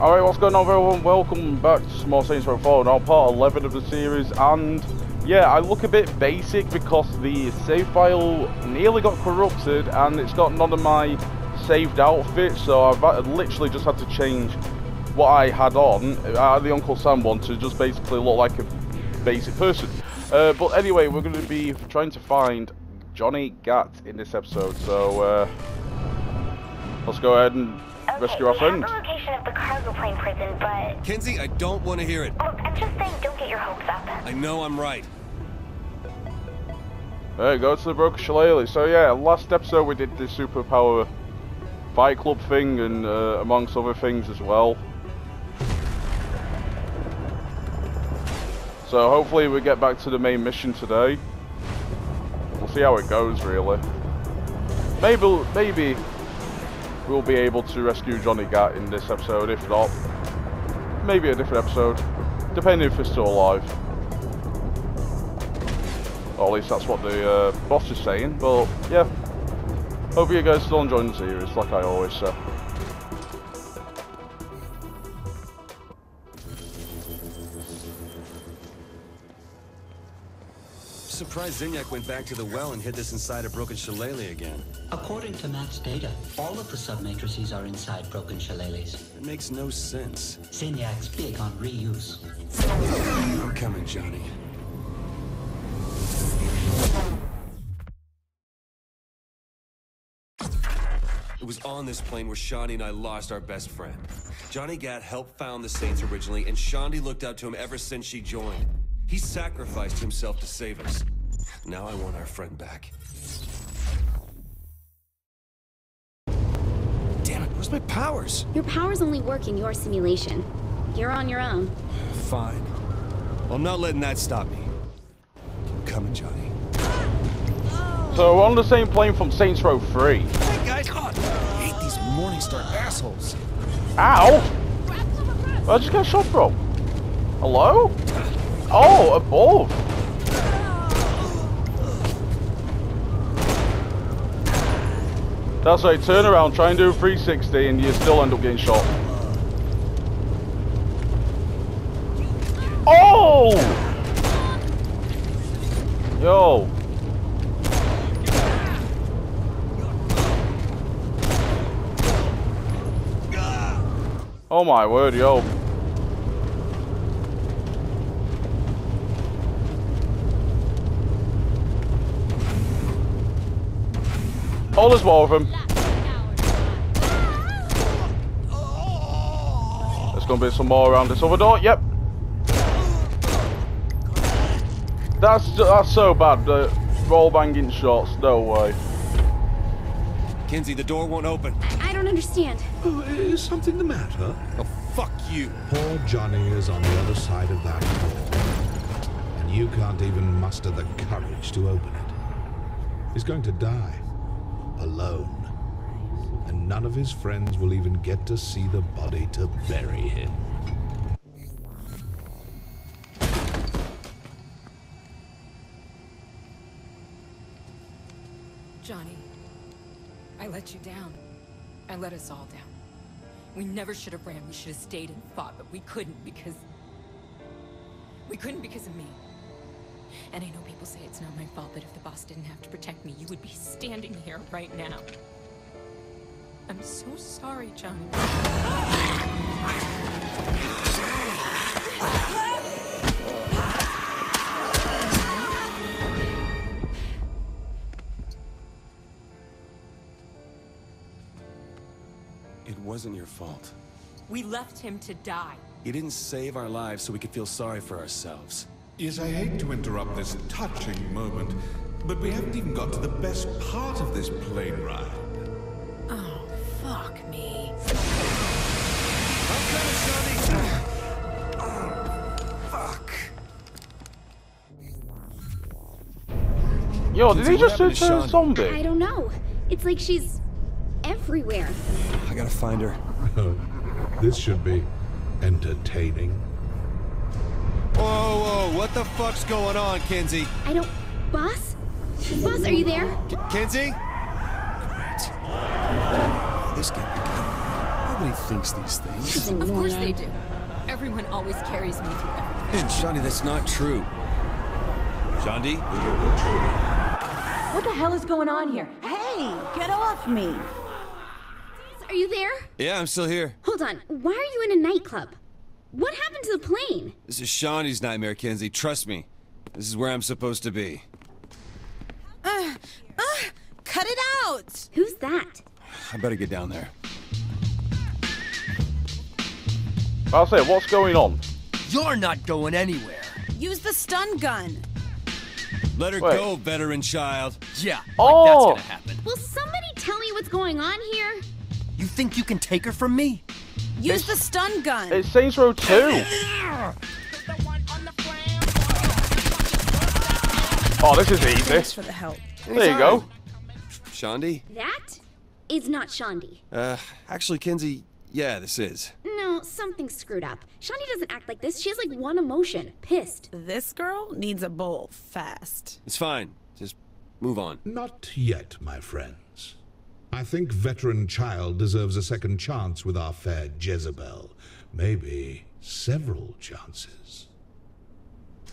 Alright, what's going on everyone? Welcome back to Small Saints Row 4, now part 11 of the series, and yeah, I look a bit basic because the save file nearly got corrupted, and it's got none of my saved outfits, so I've literally just had to change what I had on, uh, the Uncle Sam one, to just basically look like a basic person. Uh, but anyway, we're going to be trying to find Johnny Gat in this episode, so uh, let's go ahead and Okay, rescue our friend. Have the the cargo plane prison, but Kinzie, I don't want to hear it. look, I'm just saying, don't get your hopes up. I know I'm right. There you go, to the Broken Shillelagh. So yeah, last episode we did the superpower fight club thing and uh, amongst other things as well. So hopefully we get back to the main mission today. We'll see how it goes really. Maybe, maybe we'll be able to rescue Johnny Gat in this episode. If not, maybe a different episode, depending if he's still alive. Or at least that's what the uh, boss is saying. But yeah, hope you guys still enjoying the series, like I always say. Surprised Zinyak went back to the well and hid this inside a broken shillelagh again. According to Matt's data, all of the submatrices are inside broken shillelaghs. It makes no sense. Zinyak's big on reuse. I'm coming, Johnny. It was on this plane where Shaundi and I lost our best friend. Johnny Gat helped found the Saints originally, and Shaundi looked up to him ever since she joined. He sacrificed himself to save us. Now I want our friend back. Damn it, where's my powers? Your powers only work in your simulation. You're on your own. Fine. I'm not letting that stop me. I'm coming, Johnny. So we're on the same plane from Saints Row 3. Hey, guys! God, I hate these Morningstar assholes. Ow! I just got shot from? Hello? Oh, above. That's right, turn around, try and do a 360 and you still end up getting shot. Oh! Yo. Oh my word, yo. Oh, there's more of them. There's gonna be some more around this other door. Yep. That's that's so bad. The roll banging shots. No way. Kinzie, the door won't open. I don't understand. Oh, is something the matter? Oh, fuck you. Poor Johnny is on the other side of that door. And you can't even muster the courage to open it. He's going to die. Alone. And none of his friends will even get to see the body to bury him. Johnny, I let you down. I let us all down. We never should have ran. We should have stayed and fought, but we couldn't because... We couldn't because of me. And I know people say it's not my fault, but if the boss didn't have to protect me, you would be standing here right now. I'm so sorry, John. It wasn't your fault. We left him to die. You didn't save our lives so we could feel sorry for ourselves. Yes, I hate to interrupt this touching moment, but we haven't even got to the best part of this plane ride. Oh, fuck me. I'm coming, Sonny! oh, fuck. Yo, did he just turn happened to to a zombie? I don't know. It's like she's everywhere. I gotta find her. this should be entertaining. Whoa, whoa, what the fuck's going on, Kinzie? I don't. Boss? Boss, are you there? K Kinzie? Great. This can't be good. Where Nobody thinks these things. Of course they do. Everyone always carries me through everything. Shaundi, that's not true. Shaundi? What the hell is going on here? Hey, get off me! Are you there? Yeah, I'm still here. Hold on. Why are you in a nightclub? What happened to the plane? This is Shaundi's nightmare, Kinzie. Trust me. This is where I'm supposed to be. Uh, uh, cut it out! Who's that? I better get down there. I'll say, what's going on? You're not going anywhere. Use the stun gun. Let her Wait. go, veteran child. Yeah, like Oh. that's gonna happen. Will somebody tell me what's going on here? You think you can take her from me? Use the stun gun. It's Saints Row 2. Oh, this is easy. Thanks for the help. There you go. Shaundi? That is not Shaundi. Uh, actually, Kinzie, yeah, this is. No, something's screwed up. Shaundi doesn't act like this. She has like one emotion pissed. This girl needs a bowl fast. It's fine. Just move on. Not yet, my friends. I think veteran child deserves a second chance with our fair Jezebel. Maybe several chances.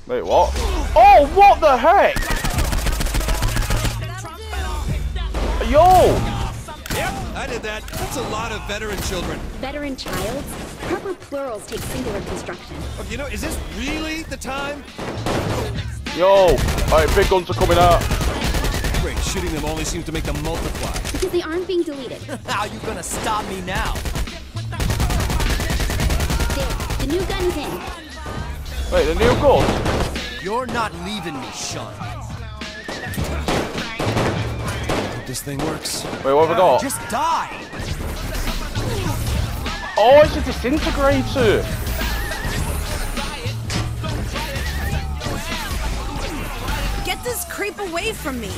Wait, what? Oh, what the heck? Yo! Yep, I did that. That's a lot of veteran children. Veteran childs? Proper plurals take singular construction. Oh, you know, is this really the time? Yo! Alright, big guns are coming out. Great, shooting them only seems to make them multiply. Because they aren't being deleted. How you gonna stop me now? There, the new gun is in. Wait, the new gun? You're not leaving me, Sean. This thing works. Wait, what have we got? Just die. Oh, it's a disintegrator! Away from me.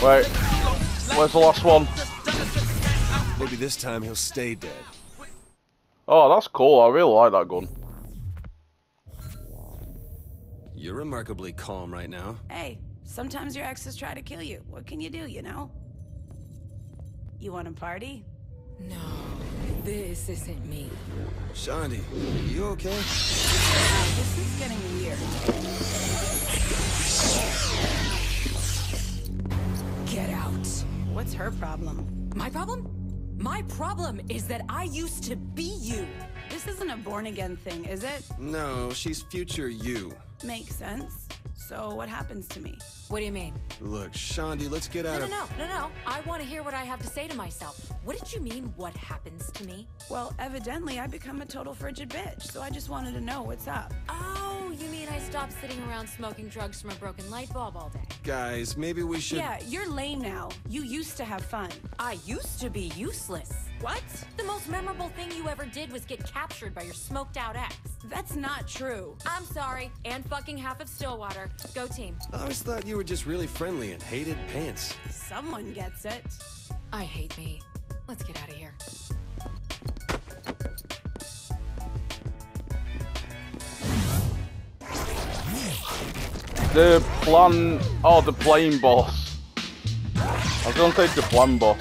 Wait, where's the last one? Maybe this time he'll stay dead. Oh, that's cool. I really like that gun. You're remarkably calm right now. Hey, sometimes your exes try to kill you. What can you do, you know? You want to party? No, this isn't me. Shaundi, you okay? This is getting weird. Get out. What's her problem? My problem? My problem is that I used to be you. This isn't a born again thing, is it? No, she's future you. Makes sense. So what happens to me? What do you mean? Look, Shaundi, let's get No, out no, of... no, no, no. I want to hear what I have to say to myself. What did you mean, what happens to me? Well, evidently I become a total frigid bitch, so I just wanted to know what's up. Oh, you mean I stopped sitting around smoking drugs from a broken light bulb all day? Guys, maybe we should... Yeah, you're lame now. You used to have fun. I used to be useless. What? The most memorable thing you ever did was get captured by your smoked out ex. That's not true. I'm sorry, and fucking half of Stillwater. Go team. I always thought you were just really friendly and hated pants. Someone gets it. I hate me. Let's get out of here. The plan... Oh, the plane boss. I was gonna say the plan boss.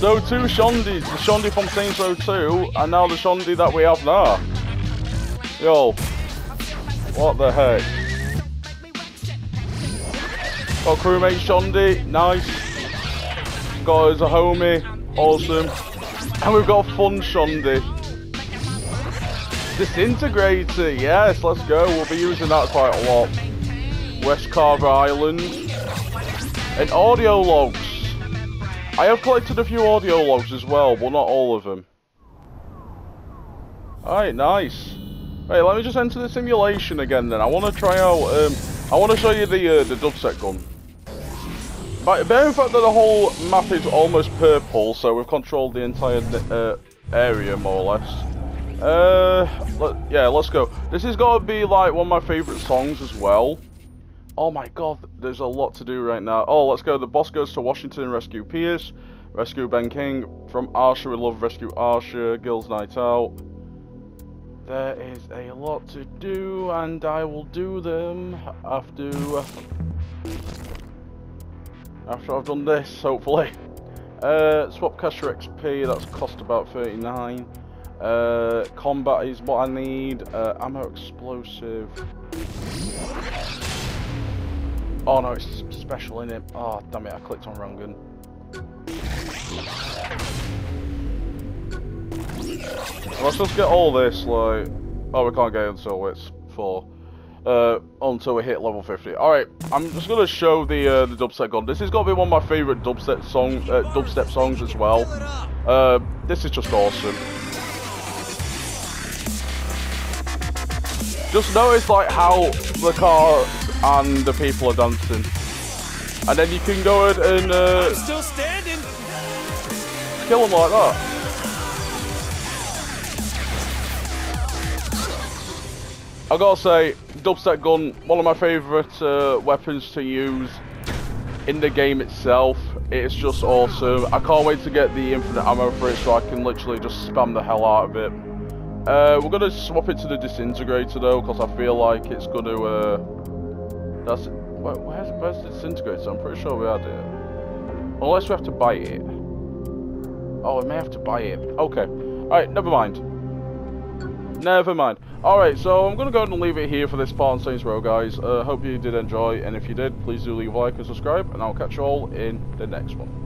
So two Shaundis, the Shaundi from Saints Row 2, and now the Shaundi that we have now. Yo. What the heck? Got crewmate Shaundi, nice. Got us a homie, awesome. And we've got fun Shaundi. Disintegrator, yes, let's go. We'll be using that quite a lot. West Carver Island. And audio logs. I have collected a few audio logs as well, but not all of them. Alright, nice. Right, let me just enter the simulation again then. I want to try out, um, I want to show you the, uh, the dubstep gun. But bear in fact that the whole map is almost purple, so we've controlled the entire uh, area more or less. Uh, let, yeah, let's go. This has got to be like one of my favourite songs as well. Oh my god, there's a lot to do right now. Oh, let's go. The boss goes to Washington, rescue Pierce, rescue Ben King. From Asha, we love rescue Asha, Girls Night Out. There is a lot to do, and I will do them after after I've done this, hopefully. Uh, swap caster XP, that's cost about 39. Uh, combat is what I need. Uh, ammo explosive. Oh no, it's special in it. Oh damn it, I clicked on wrong gun. Let's just get all this, like... Oh, we can't get it until it's 4. Uh, until we hit level 50. Alright, I'm just gonna show the uh, the dubstep gun. This has got to be one of my favourite dubstep, song, uh, dubstep songs as well. Uh, this is just awesome. Just notice like how the car and the people are dancing. And then you can go ahead and uh, Still standing. kill them like that. I gotta say, dubstep gun, one of my favourite uh, weapons to use in the game itself. It's just awesome. I can't wait to get the infinite ammo for it so I can literally just spam the hell out of it. Uh, we're gonna swap it to the disintegrator though, because I feel like it's gonna. Uh, that's where, where's where's the disintegrator? I'm pretty sure we are there. Unless we have to buy it. Oh, we may have to buy it. Okay. Alright, never mind. Never mind. Alright, so I'm going to go ahead and leave it here for this part on Saints Row, guys. Uh, hope you did enjoy, and if you did, please do leave a like and subscribe, and I'll catch you all in the next one.